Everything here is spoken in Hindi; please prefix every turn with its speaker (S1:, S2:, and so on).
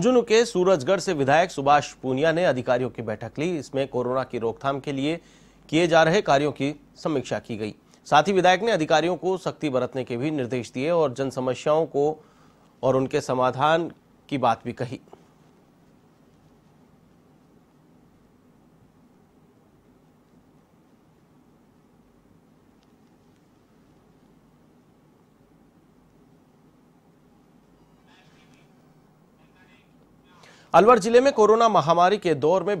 S1: झुंझुनू के सूरजगढ़ से विधायक सुभाष पूनिया ने अधिकारियों की बैठक ली। इसमें कोरोना की रोकथाम के लिए किए जा रहे कार्यों की समीक्षा की गई। साथ ही विधायक ने अधिकारियों को सख्ती बरतने के भी निर्देश दिए और जन समस्याओं को और उनके समाधान की बात भी कही। अलवर ज़िले में कोरोना महामारी के दौर में